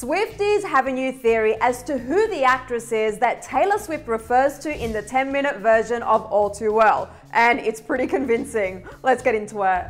Swifties have a new theory as to who the actress is that Taylor Swift refers to in the 10 minute version of All Too Well. And it's pretty convincing. Let's get into it.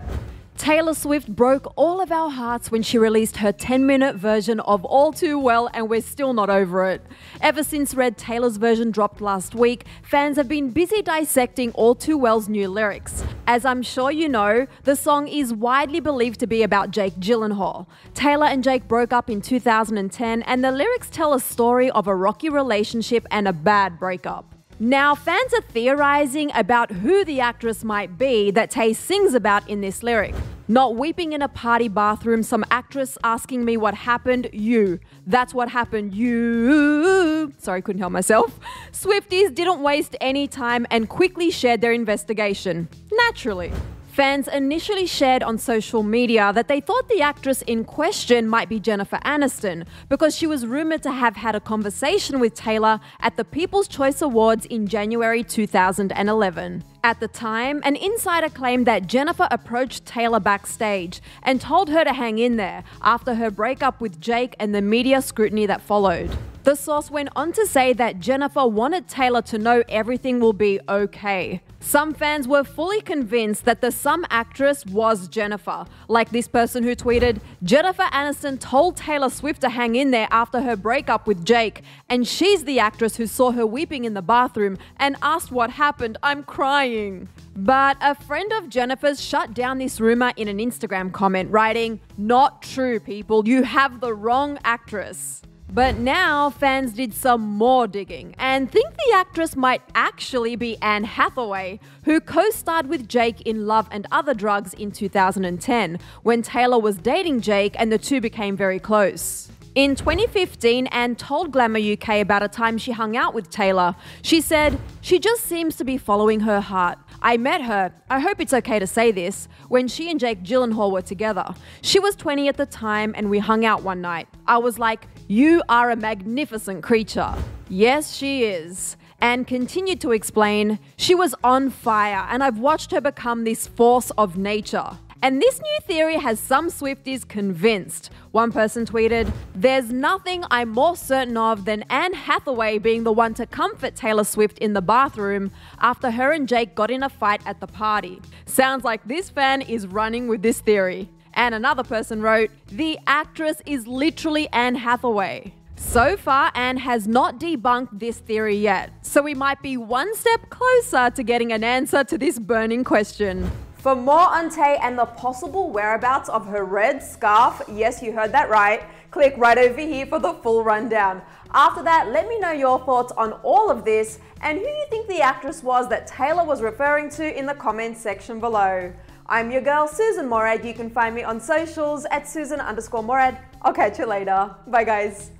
Taylor Swift broke all of our hearts when she released her 10 minute version of All Too Well, and we're still not over it. Ever since Red Taylor's version dropped last week, fans have been busy dissecting All Too Well's new lyrics. As I'm sure you know, the song is widely believed to be about Jake Gyllenhaal. Taylor and Jake broke up in 2010, and the lyrics tell a story of a rocky relationship and a bad breakup. Now, fans are theorizing about who the actress might be that Tay sings about in this lyric. Not weeping in a party bathroom, some actress asking me what happened, you. That's what happened, you. Sorry, couldn't help myself. Swifties didn't waste any time and quickly shared their investigation. Naturally. Fans initially shared on social media that they thought the actress in question might be Jennifer Aniston because she was rumored to have had a conversation with Taylor at the People's Choice Awards in January 2011. At the time, an insider claimed that Jennifer approached Taylor backstage and told her to hang in there after her breakup with Jake and the media scrutiny that followed. The source went on to say that Jennifer wanted Taylor to know everything will be okay. Some fans were fully convinced that the some actress was Jennifer, like this person who tweeted, Jennifer Aniston told Taylor Swift to hang in there after her breakup with Jake, and she's the actress who saw her weeping in the bathroom and asked what happened. I'm crying. But a friend of Jennifer's shut down this rumor in an Instagram comment, writing, Not true, people, you have the wrong actress. But now fans did some more digging and think the actress might actually be Anne Hathaway, who co starred with Jake in Love and Other Drugs in 2010, when Taylor was dating Jake and the two became very close. In 2015, Anne told Glamour UK about a time she hung out with Taylor. She said, She just seems to be following her heart. I met her, I hope it's okay to say this, when she and Jake Gyllenhaal were together. She was 20 at the time and we hung out one night. I was like, You are a magnificent creature. Yes, she is. And continued to explain, She was on fire and I've watched her become this force of nature. And this new theory has some Swifties convinced. One person tweeted, There's nothing I'm more certain of than Anne Hathaway being the one to comfort Taylor Swift in the bathroom after her and Jake got in a fight at the party. Sounds like this fan is running with this theory. And another person wrote, The actress is literally Anne Hathaway. So far, Anne has not debunked this theory yet, so we might be one step closer to getting an answer to this burning question. For more on Tay and the possible whereabouts of her red scarf, yes, you heard that right, click right over here for the full rundown. After that, let me know your thoughts on all of this and who you think the actress was that Taylor was referring to in the comments section below. I'm your girl, Sussan Mourad. You can find me on socials at Sussan underscore Mourad. I'll catch you later. Bye, guys.